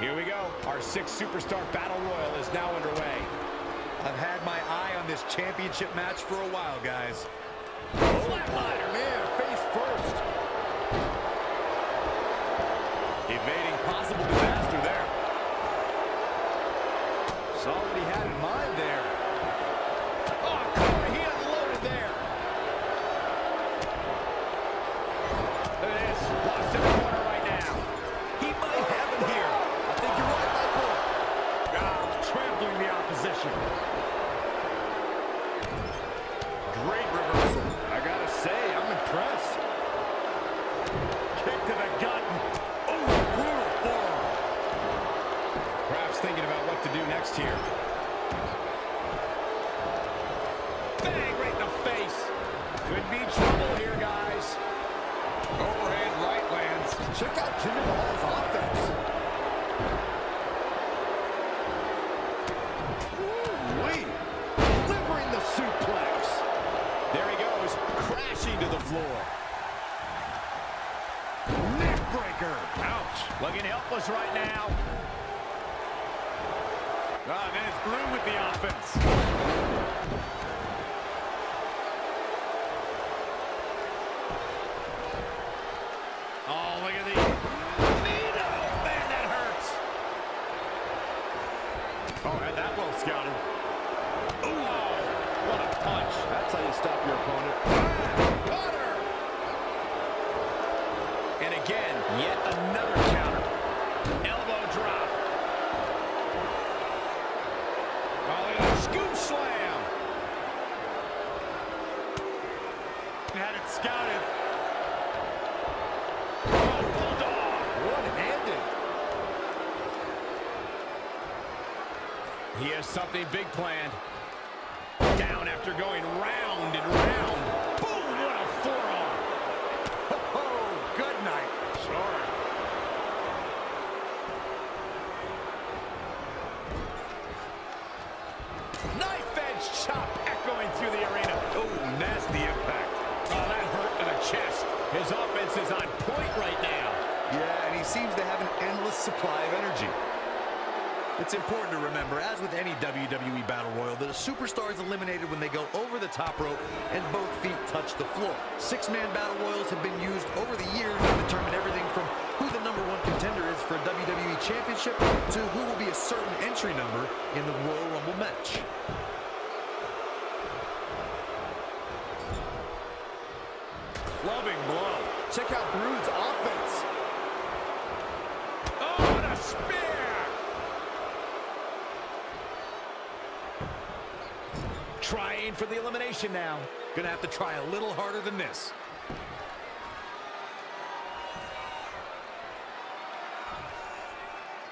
Here we go. Our sixth superstar battle royal is now underway. I've had my eye on this championship match for a while, guys. Flatliner, man, face first. Evading possible disaster there. Saw what he had in mind there. Could be trouble here, guys. Overhand right lands. Check out Jinder Mahal's offense. Ooh-wee. Delivering the suplex. There he goes, crashing to the floor. Neck breaker. Ouch. Looking helpless right now. Ah, then it's Blue with the offense. Oh, look at the... Nino! Man, that hurts. Oh, had that well scouted. Ooh, what a punch. That's how you stop your opponent. Cutter! And again, yet another counter. Elbow drop. Oh, scoop slam. Had it scouted. Bulldog. One-handed. He has something big planned. Down after going round and round. Boom, what a forearm. Oh, good night. Sure. Knife edge chop echoing through the arena. Oh, nasty impact. Oh, that hurt to the chest. His offense is on point right now. Yeah, and he seems to have an endless supply of energy. It's important to remember, as with any WWE Battle Royal, that a superstar is eliminated when they go over the top rope and both feet touch the floor. Six-man Battle Royals have been used over the years to determine everything from who the number one contender is for a WWE Championship to who will be a certain entry number in the Royal Rumble match. Clubbing blow. Check out Brood's offense. Oh, what a spear! Trying for the elimination now. Gonna have to try a little harder than this.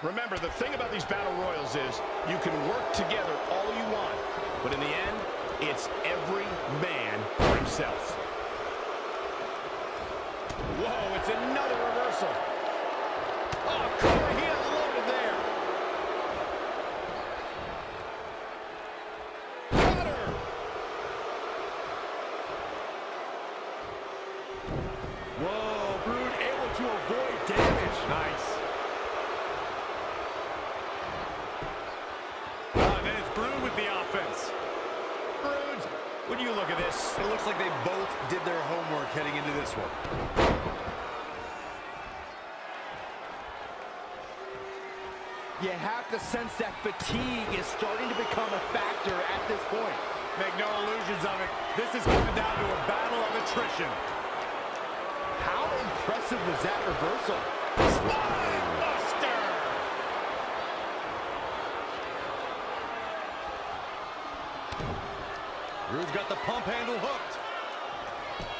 Remember, the thing about these battle royals is you can work together all you want, but in the end, it's every man for himself. Whoa, it's another reversal. Oh, Corey, he unloaded there. Cutter. Whoa, Brood able to avoid damage. Nice. Ah, then it's Brood with the offense. Brood, when you look at this, It looks like they both did their homework heading into this one. You have to sense that fatigue is starting to become a factor at this point. Make no illusions of it. This is coming down to a battle of attrition. Impressive was that reversal? Spine Buster. Brood's got the pump handle hooked.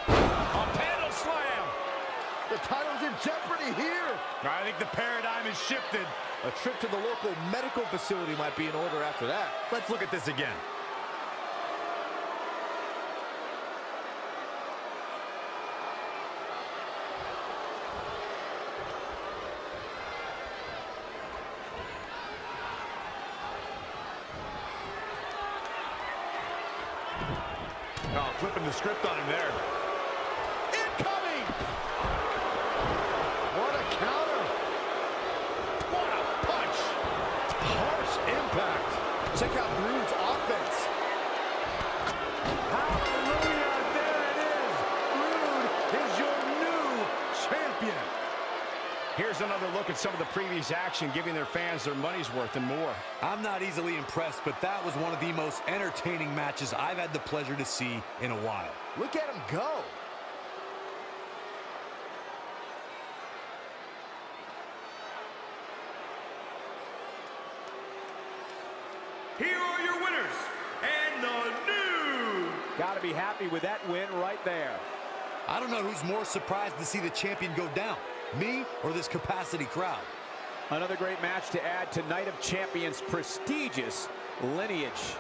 A panel slam. The title's in jeopardy here. I think the paradigm has shifted. A trip to the local medical facility might be in order after that. Let's look at this again. Oh, flipping the script on him there. Incoming! What a counter! What a punch! Harsh impact. Check out Bruce. Here's another look at some of the previous action, giving their fans their money's worth and more. I'm not easily impressed, but that was one of the most entertaining matches I've had the pleasure to see in a while. Look at him go. Here are your winners, and the new... Got to be happy with that win right there. I don't know who's more surprised to see the champion go down, me or this capacity crowd. Another great match to add to Night of Champions' prestigious lineage.